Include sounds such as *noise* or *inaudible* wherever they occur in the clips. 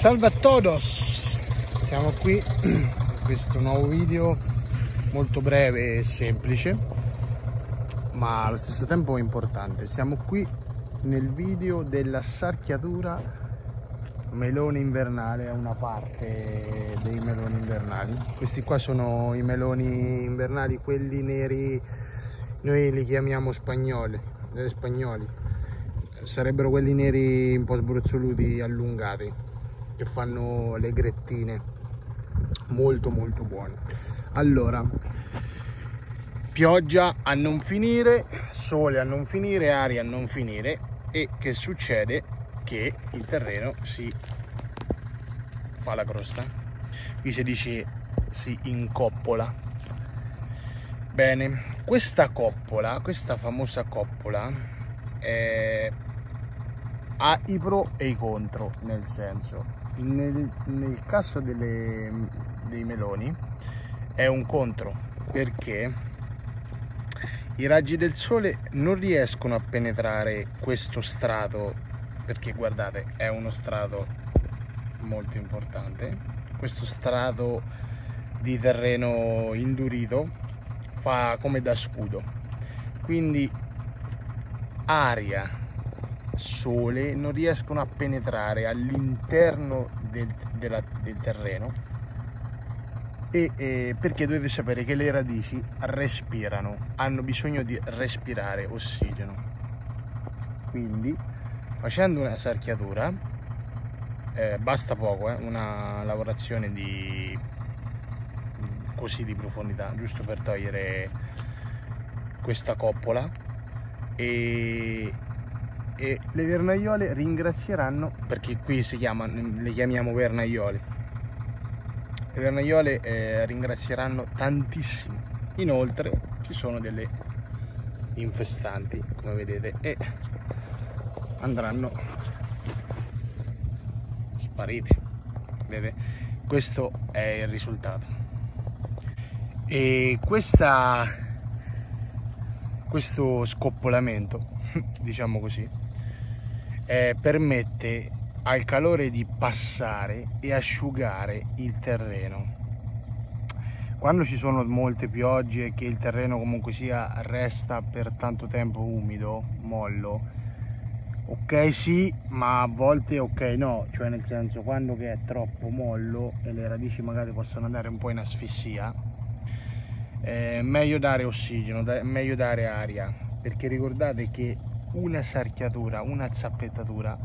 Salve a todos! Siamo qui in questo nuovo video molto breve e semplice ma allo stesso tempo importante. Siamo qui nel video della sarchiatura melone invernale a una parte dei meloni invernali. Questi qua sono i meloni invernali, quelli neri, noi li chiamiamo spagnoli, eh, spagnoli. Sarebbero quelli neri un po' sbruzzoluti allungati che fanno le grettine. Molto molto buone. Allora pioggia a non finire sole a non finire aria a non finire e che succede? Che il terreno si fa la crosta. Qui si dice si incoppola. Bene questa coppola questa famosa coppola è ha i pro e i contro nel senso nel, nel caso delle, dei meloni è un contro perché i raggi del sole non riescono a penetrare questo strato perché guardate è uno strato molto importante. Questo strato di terreno indurito fa come da scudo. Quindi aria sole non riescono a penetrare all'interno del, del, terreno e, e, perché dovete sapere che le radici respirano, hanno bisogno di respirare ossigeno. Quindi facendo una sarchiatura, eh, basta poco, eh, una lavorazione di così di profondità, giusto per togliere questa coppola e e le vernaiole ringrazieranno perché qui si chiamano, le chiamiamo vernaiole le vernaiole eh, ringrazieranno tantissimo. Inoltre ci sono delle infestanti come vedete e andranno sparite. Vedete questo è il risultato. E questa questo scoppolamento *laughs* diciamo così eh, permette al calore di passare e asciugare il terreno. Quando ci sono molte piogge e che il terreno comunque sia resta per tanto tempo umido mollo ok sì ma a volte ok no. Cioè nel senso quando che è troppo mollo e le radici magari possono andare un po' in asfissia è meglio dare ossigeno è meglio dare aria. Perché ricordate che una sarchiatura, una zappettatura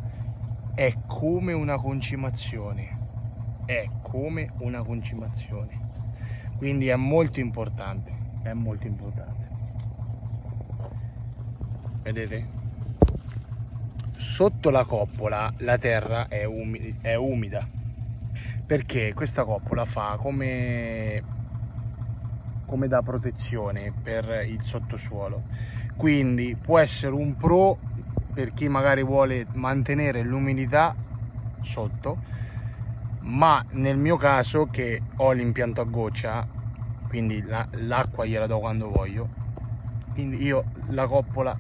è come una concimazione, è come una concimazione, quindi è molto importante, è molto importante. Vedete? Sotto la coppola la terra è, umida, è umida perché questa coppola fa come, come da protezione per il sottosuolo quindi può essere un pro per chi magari vuole mantenere l'umidità sotto ma nel mio caso che ho l'impianto a goccia quindi l'acqua gliela do quando voglio. Quindi io la coppola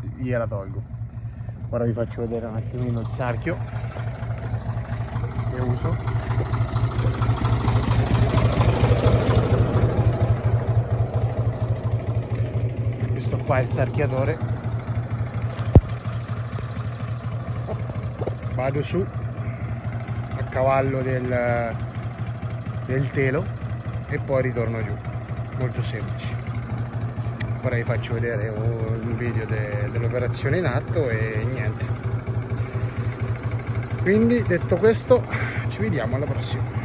gliela tolgo. Ora vi faccio vedere un attimino il sarchio che uso qua il sarchiatore. Vado su a cavallo del, del telo e poi ritorno giù. Molto semplice. Ora vi faccio vedere un video de, dell'operazione in atto e niente. Quindi detto questo ci vediamo alla prossima